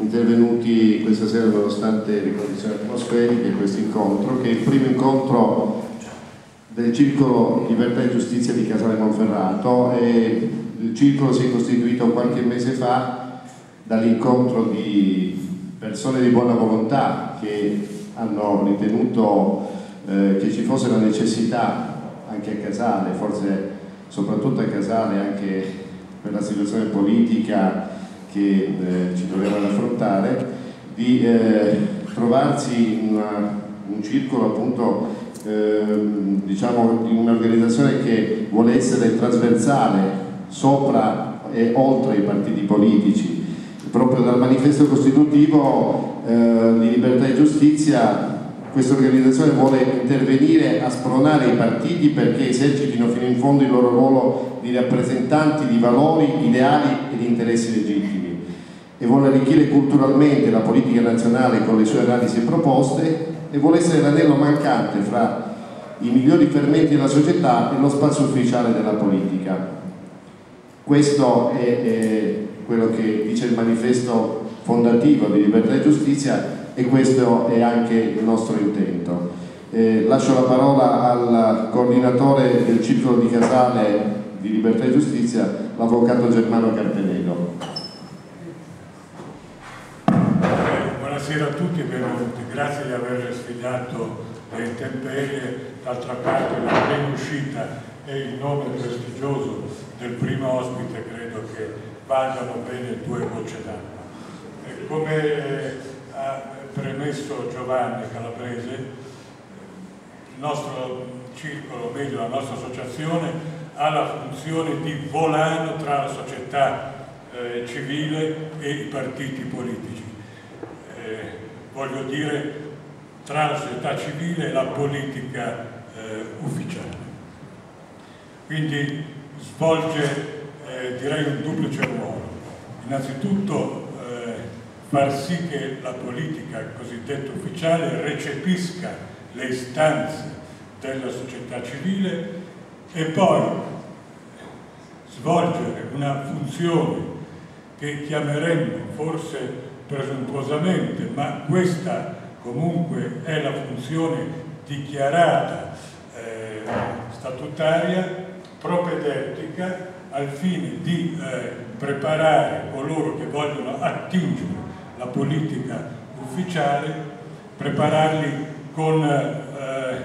intervenuti questa sera nonostante le condizioni atmosferiche e questo incontro, che è il primo incontro del Circolo Libertà e Giustizia di Casale Monferrato e il circolo si è costituito qualche mese fa dall'incontro di persone di buona volontà che hanno ritenuto eh, che ci fosse la necessità anche a Casale, forse soprattutto a Casale anche per la situazione politica che eh, ci troviamo ad affrontare, di eh, trovarsi in una, un circolo appunto ehm, diciamo di un'organizzazione che vuole essere trasversale sopra e oltre i partiti politici. Proprio dal manifesto costitutivo eh, di libertà e giustizia questa organizzazione vuole intervenire a spronare i partiti perché esercitino fino in fondo il loro ruolo di rappresentanti di valori, ideali e di interessi legittimi e vuole arricchire culturalmente la politica nazionale con le sue analisi e proposte e vuole essere l'anello mancante fra i migliori fermenti della società e lo spazio ufficiale della politica. Questo è, è quello che dice il manifesto fondativo di Libertà e Giustizia e questo è anche il nostro intento. Eh, lascio la parola al coordinatore del Circolo di Casale di Libertà e Giustizia, l'avvocato Germano Carpenedo. Buonasera a tutti e benvenuti, grazie di aver sfidato le intemperie, d'altra parte la prima uscita e il nome prestigioso del primo ospite credo che valgano bene due gocce d'acqua. Come ha premesso Giovanni Calabrese, il nostro circolo, meglio la nostra associazione, ha la funzione di volano tra la società eh, civile e i partiti politici. Eh, voglio dire tra la società civile e la politica eh, ufficiale. Quindi svolge eh, direi un duplice ruolo. Innanzitutto far sì che la politica cosiddetta ufficiale recepisca le istanze della società civile e poi svolgere una funzione che chiameremmo forse presuntuosamente, ma questa comunque è la funzione dichiarata eh, statutaria, propedeutica, al fine di eh, preparare coloro che vogliono attingere la politica ufficiale, prepararli con eh,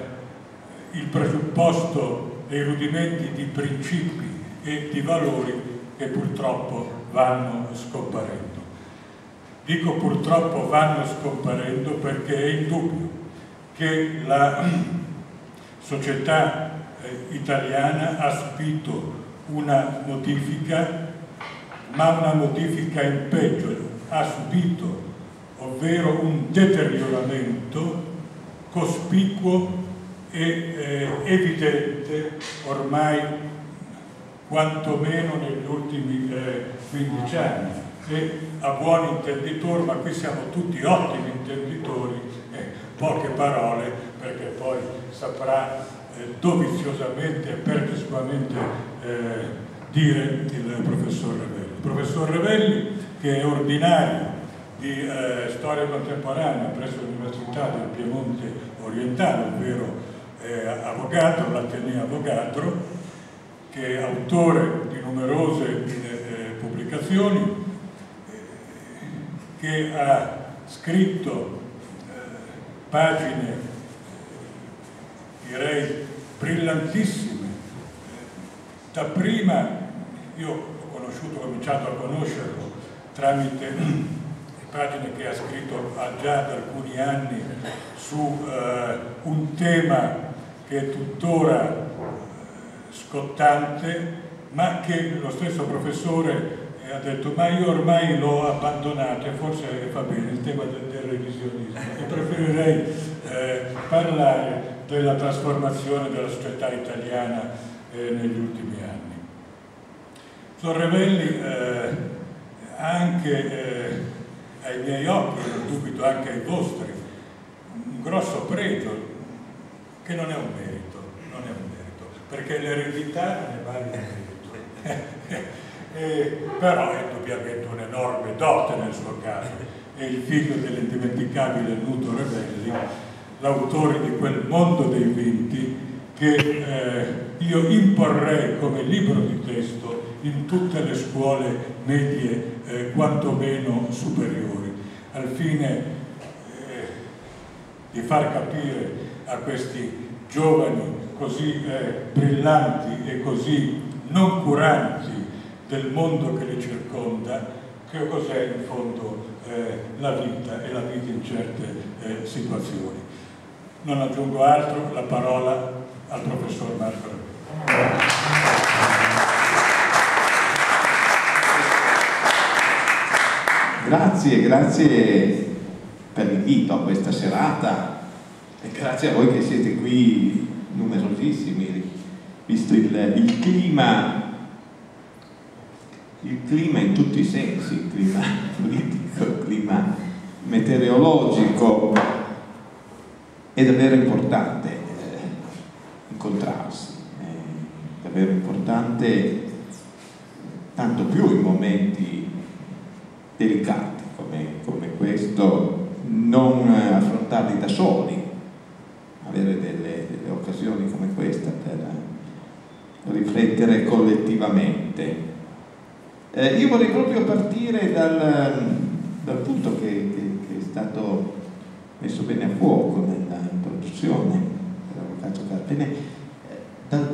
il presupposto e i rudimenti di principi e di valori che purtroppo vanno scomparendo. Dico purtroppo vanno scomparendo perché è indubbio che la società eh, italiana ha subito una modifica, ma una modifica in peggio, ha subito, ovvero un deterioramento cospicuo e eh, evidente ormai quantomeno negli ultimi eh, 15 anni e a buon intenditor, ma qui siamo tutti ottimi intenditori, eh, poche parole perché poi saprà eh, doviziosamente e perpetuamente eh, dire il professor Revelli. Il professor Revelli che è ordinario di eh, storia contemporanea presso l'Università del Piemonte Orientale, ovvero eh, avvocato, l'Ateneo Avogadro, che è autore di numerose eh, pubblicazioni, che ha scritto eh, pagine, direi, brillantissime. Dapprima io ho conosciuto, ho cominciato a conoscerlo tramite le pagine che ha scritto già da alcuni anni su eh, un tema che è tuttora eh, scottante, ma che lo stesso professore ha detto ma io ormai l'ho abbandonato e forse fa bene il tema del, del revisionismo e preferirei eh, parlare della trasformazione della società italiana eh, negli ultimi anni. Sorrevelli eh, anche eh, ai miei occhi, non dubito anche ai vostri, un grosso pregio che non è un merito, non è un merito, perché l'eredità ne vale un merito. eh, però è indubbiamente un'enorme dote nel suo caso. È il figlio dell'indimenticabile Nuto Rebelli, l'autore di quel mondo dei vinti che eh, io imporrei come libro di testo in tutte le scuole medie eh, quantomeno superiori, al fine eh, di far capire a questi giovani così eh, brillanti e così non curanti del mondo che li circonda, che cos'è in fondo eh, la vita e la vita in certe eh, situazioni. Non aggiungo altro, la parola al professor Marco Grazie, grazie per l'invito a questa serata e grazie a voi che siete qui numerosissimi, visto il, il clima il clima in tutti i sensi, il clima politico, il clima meteorologico, è davvero importante incontrarsi, è davvero importante tanto più in momenti delicati come, come questo, non affrontarli da soli, avere delle, delle occasioni come questa per riflettere collettivamente. Eh, io vorrei proprio partire dal, dal punto che, che, che, è stato messo bene a fuoco nella introduzione dell'avvocato Carpene,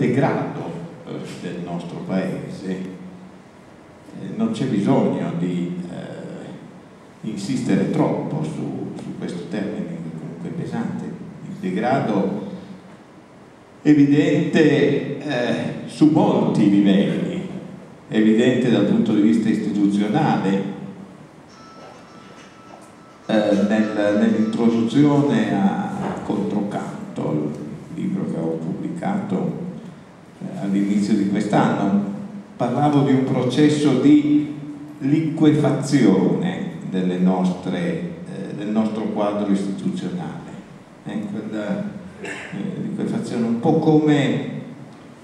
degrado eh, del nostro paese. Eh, non c'è bisogno di eh, insistere troppo su, su questo termine comunque pesante, il degrado evidente eh, su molti livelli evidente dal punto di vista istituzionale eh, nel, nell'introduzione a Controcanto, il libro che ho pubblicato eh, all'inizio di quest'anno, parlavo di un processo di liquefazione nostre, eh, del nostro quadro istituzionale. Eh, quella eh, liquefazione un po' come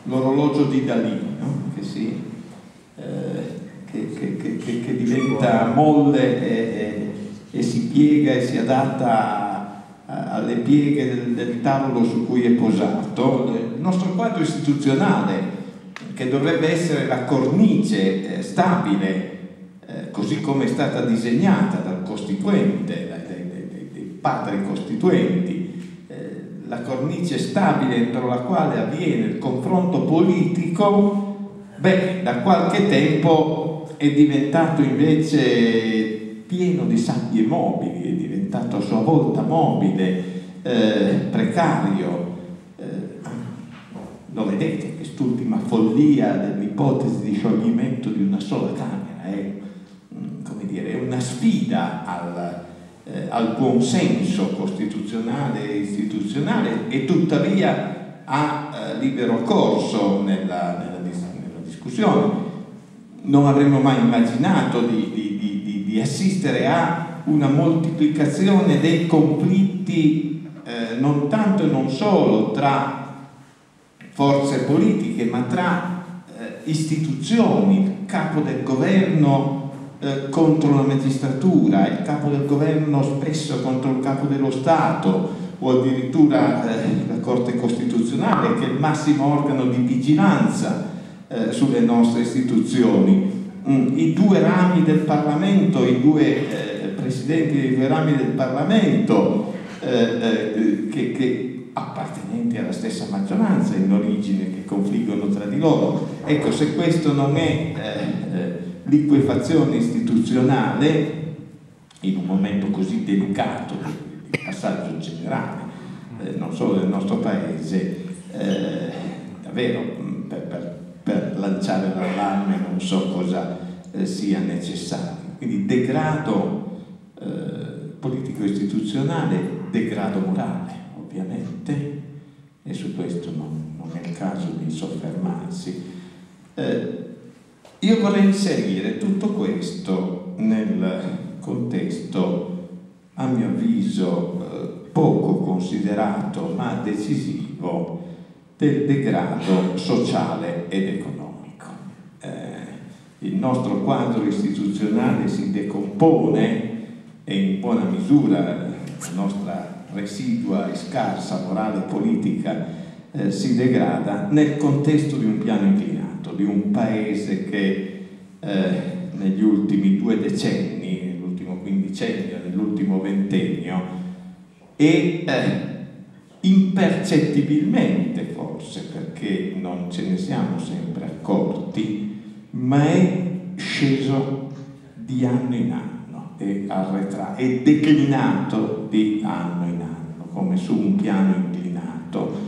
l'orologio di Dalì, no? che si che, che, che, che, diventa molle e, e, e, si piega e si adatta alle pieghe del, del tavolo su cui è posato. Il nostro quadro istituzionale, che dovrebbe essere la cornice eh, stabile, eh, così come è stata disegnata dal costituente, dai, dai, dai, dai padri costituenti, eh, la cornice stabile entro la quale avviene il confronto politico, beh, da qualche tempo è diventato invece pieno di sabbie mobili, è diventato a sua volta mobile, eh, precario. Eh, lo vedete, quest'ultima follia dell'ipotesi di scioglimento di una sola Camera è, mm, come dire, una sfida al, eh, al buon senso costituzionale e istituzionale e tuttavia ha eh, libero corso nella, nella, nella discussione non avremmo mai immaginato di, di, di, di assistere a una moltiplicazione dei conflitti eh, non tanto e non solo tra forze politiche, ma tra eh, istituzioni, il capo del governo eh, contro la magistratura, il capo del governo spesso contro il capo dello Stato o addirittura eh, la Corte Costituzionale che è il massimo organo di vigilanza eh, sulle nostre istituzioni. Mm, I due rami del Parlamento, i due eh, presidenti dei due rami del Parlamento, eh, eh, che, che appartenenti alla stessa maggioranza in origine, che confliggono tra di loro. Ecco, se questo non è eh, liquefazione istituzionale, in un momento così delicato di passaggio generale, eh, non solo del nostro paese, eh, davvero mm, per, per per lanciare l'allarme non so cosa eh, sia necessario. Quindi degrado eh, politico-istituzionale, degrado morale ovviamente, e su questo non, non è il caso di soffermarsi. Eh, io vorrei inserire tutto questo nel contesto, a mio avviso, eh, poco considerato ma decisivo del degrado sociale ed economico. Il nostro quadro istituzionale si decompone e in buona misura la nostra residua e scarsa morale politica eh, si degrada nel contesto di un piano inclinato, di un paese che eh, negli ultimi due decenni, nell'ultimo quindicennio, nell'ultimo ventennio, è eh, impercettibilmente forse, perché non ce ne siamo sempre accorti, ma è sceso di anno in anno, è, arretra- è declinato di anno in anno, come su un piano inclinato,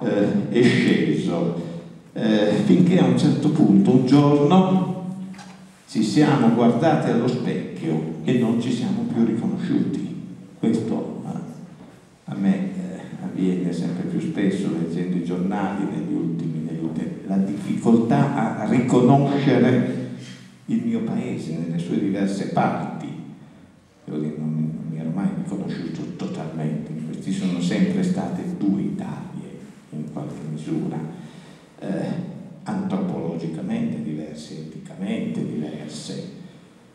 eh, è sceso, eh, finché a un certo punto, un giorno, ci siamo guardati allo specchio e non ci siamo più riconosciuti. Questo eh, a me eh, avviene sempre più spesso leggendo i giornali negli ultimi, ultimi la difficoltà a riconoscere il mio paese nelle sue diverse parti. Devo non non mi ero mai riconosciuto totalmente, questi sono sempre state due Italie in qualche misura, eh, antropologicamente diverse, eticamente diverse,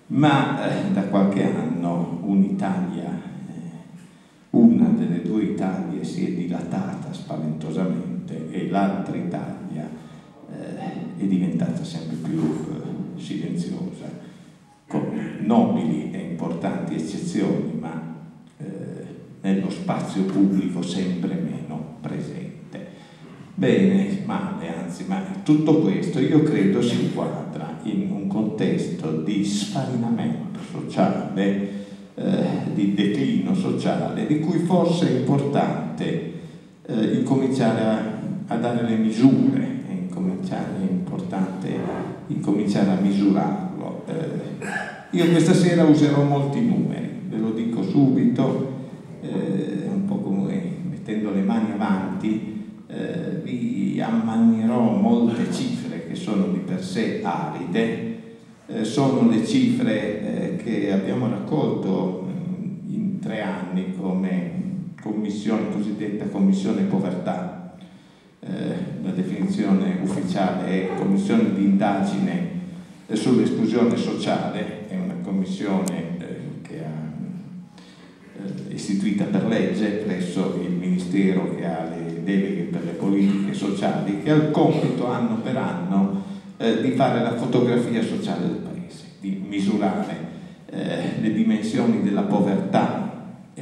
ma eh, da qualche anno un'Italia, eh, una delle due Italie si è dilatata spaventosamente e l'altra Italia eh, è diventata sempre più eh, silenziosa, con nobili e importanti eccezioni, ma eh, nello spazio pubblico sempre meno presente. Bene, male, anzi, ma tutto questo io credo si inquadra in un contesto di sfarinamento sociale, eh, di declino sociale, di cui forse è importante eh, incominciare a, a dare le misure incominciare, è importante incominciare a misurarlo. Eh, io questa sera userò molti numeri, ve lo dico subito, eh, un po' come mettendo le mani avanti, eh, vi ammanierò molte cifre che sono di per sé aride, eh, sono le cifre eh, che abbiamo raccolto mm, in tre anni come commissione, cosiddetta commissione povertà. Eh, la definizione ufficiale è commissione di indagine sull'esclusione sociale, è una commissione eh, che ha eh, istituita per legge presso il Ministero che ha le deleghe per le politiche sociali, che ha il compito anno per anno eh, di fare la fotografia sociale del Paese, di misurare eh, le dimensioni della povertà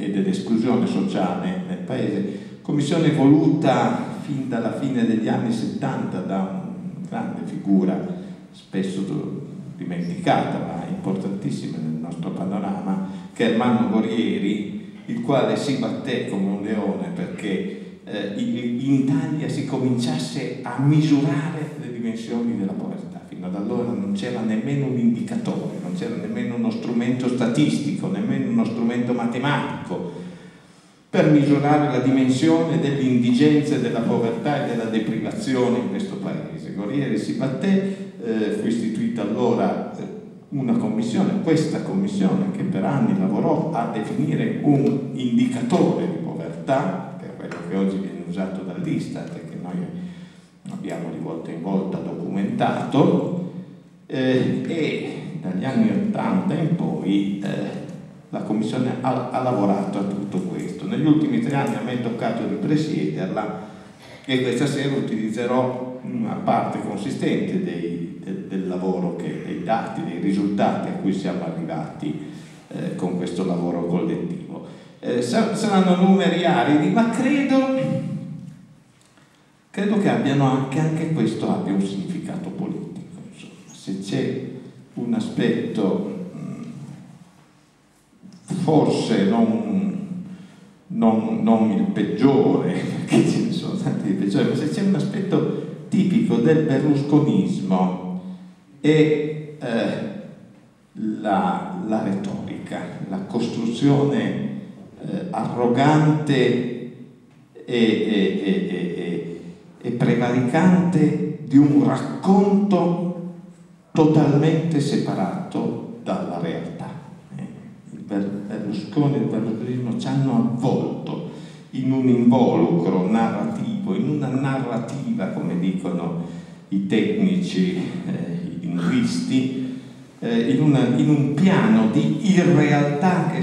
e dell'esclusione sociale nel Paese, commissione voluta fin dalla fine degli anni 70 da una grande figura, spesso dimenticata ma importantissima nel nostro panorama, che è Ermanno Gorieri, il quale si batté come un leone perché eh, in Italia si cominciasse a misurare le dimensioni della povertà. Fino ad allora non c'era nemmeno un indicatore, non c'era nemmeno uno strumento statistico, nemmeno uno strumento matematico per misurare la dimensione dell'indigenza, della povertà e della deprivazione in questo paese. Gorieri si batté, eh, fu istituita allora eh, una commissione, questa commissione che per anni lavorò a definire un indicatore di povertà, che è quello che oggi viene usato dall'Istat e che noi abbiamo di volta in volta documentato, eh, e dagli anni 80 in poi eh, la Commissione ha, ha, lavorato a tutto questo. Negli ultimi tre anni a me è toccato di presiederla e questa sera utilizzerò una parte consistente dei, de, del lavoro, che, dei dati, dei risultati a cui siamo arrivati eh, con questo lavoro collettivo. Eh, saranno numeri aridi, ma credo, credo che, anche, anche questo abbia un significato politico. Se c'è un aspetto forse non, non, non, il peggiore, perché ce ne sono tanti di peggiori, ma se c'è un aspetto tipico del berlusconismo è eh, la, la, retorica, la costruzione eh, arrogante e, e, e, e prevaricante di un racconto totalmente separato dalla realtà. Berlusconi e il berlusconismo ci hanno avvolto in un involucro narrativo, in una narrativa, come dicono i tecnici, eh, in visti eh, in, una, in un piano di irrealtà che